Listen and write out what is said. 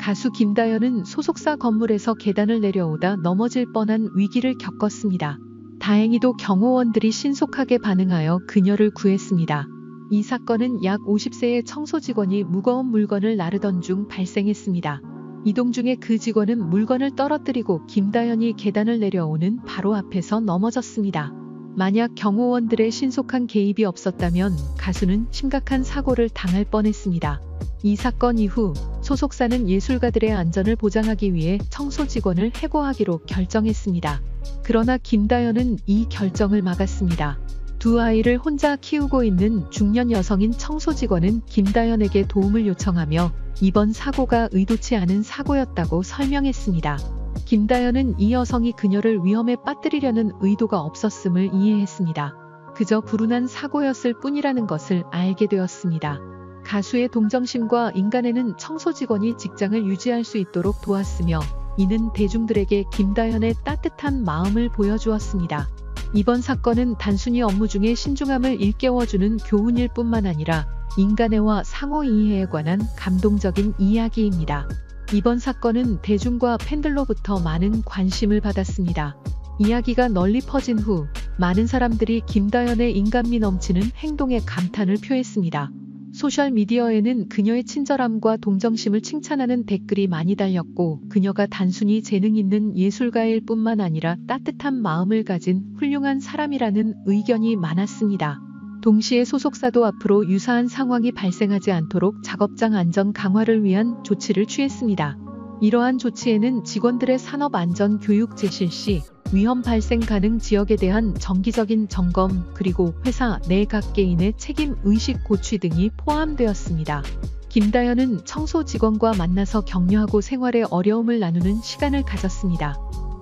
가수 김다연은 소속사 건물에서 계단을 내려오다 넘어질 뻔한 위기를 겪었습니다. 다행히도 경호원들이 신속하게 반응하여 그녀를 구했습니다. 이 사건은 약 50세의 청소 직원이 무거운 물건을 나르던 중 발생했습니다. 이동 중에 그 직원은 물건을 떨어뜨리고 김다연이 계단을 내려오는 바로 앞에서 넘어졌습니다. 만약 경호원들의 신속한 개입이 없었다면 가수는 심각한 사고를 당할 뻔했습니다. 이 사건 이후 소속사는 예술가들의 안전을 보장하기 위해 청소 직원을 해고하기로 결정했습니다. 그러나 김다연은 이 결정을 막았습니다. 두 아이를 혼자 키우고 있는 중년 여성인 청소 직원은 김다연에게 도움을 요청하며 이번 사고가 의도치 않은 사고였다고 설명했습니다. 김다연은 이 여성이 그녀를 위험에 빠뜨리려는 의도가 없었음을 이해했습니다. 그저 불운한 사고였을 뿐이라는 것을 알게 되었습니다. 가수의 동정심과 인간에는 청소 직원이 직장을 유지할 수 있도록 도왔으며 이는 대중들에게 김다연의 따뜻한 마음을 보여주었습니다. 이번 사건은 단순히 업무 중에 신중함을 일깨워주는 교훈일 뿐만 아니라 인간애와 상호 이해에 관한 감동적인 이야기입니다. 이번 사건은 대중과 팬들로부터 많은 관심을 받았습니다. 이야기가 널리 퍼진 후 많은 사람들이 김다연의 인간미 넘치는 행동에 감탄을 표했습니다. 소셜미디어에는 그녀의 친절함과 동정심을 칭찬하는 댓글이 많이 달렸고 그녀가 단순히 재능 있는 예술가일 뿐만 아니라 따뜻한 마음을 가진 훌륭한 사람이라는 의견이 많았습니다. 동시에 소속사도 앞으로 유사한 상황이 발생하지 않도록 작업장 안전 강화를 위한 조치를 취했습니다. 이러한 조치에는 직원들의 산업 안전 교육 제실 시 위험 발생 가능 지역에 대한 정기적인 점검 그리고 회사 내 각 개인의 책임 의식 고취 등이 포함되었습니다. 김다연은 청소 직원과 만나서 격려하고 생활의 어려움을 나누는 시간을 가졌습니다.